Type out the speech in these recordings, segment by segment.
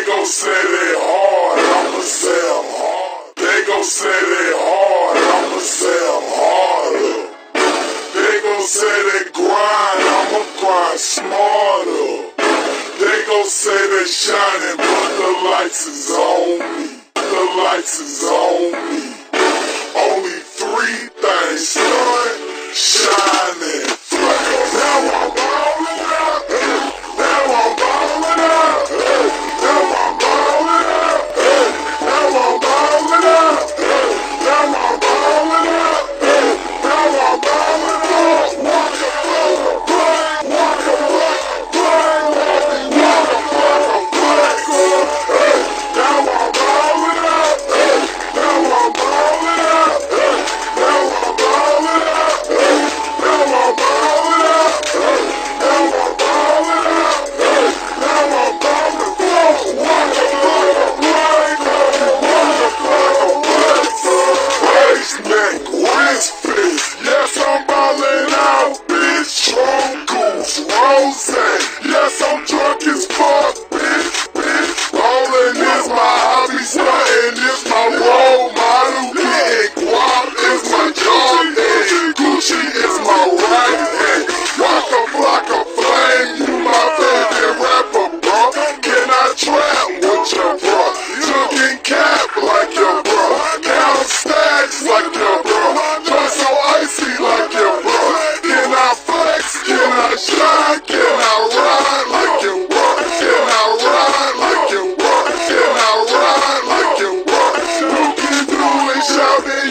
They gon' say they hard, I'ma say I'm hard. They gon' say they hard, I'ma say I'm harder. They gon' say they grind, I'ma grind smarter. They gon' say they shining, but the lights is on me. The lights is on me.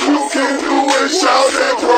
People came through and shouted.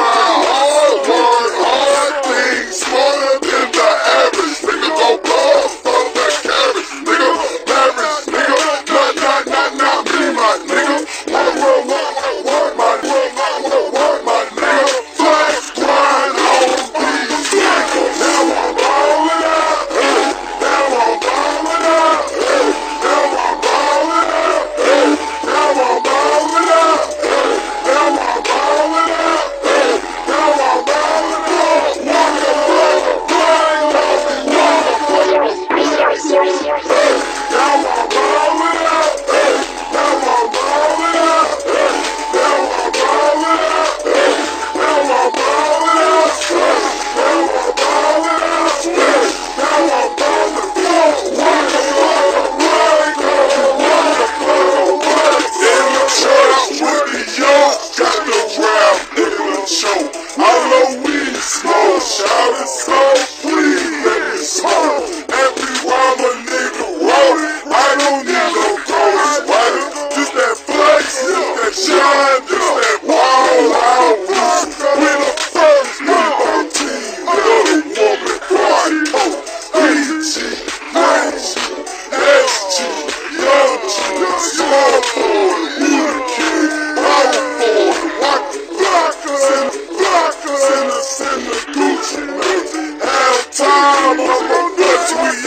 time, but I'm on next week.